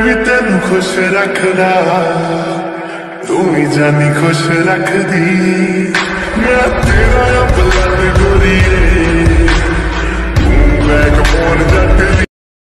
भी तेन खुश रखदा तू भी जानी खुश रख दी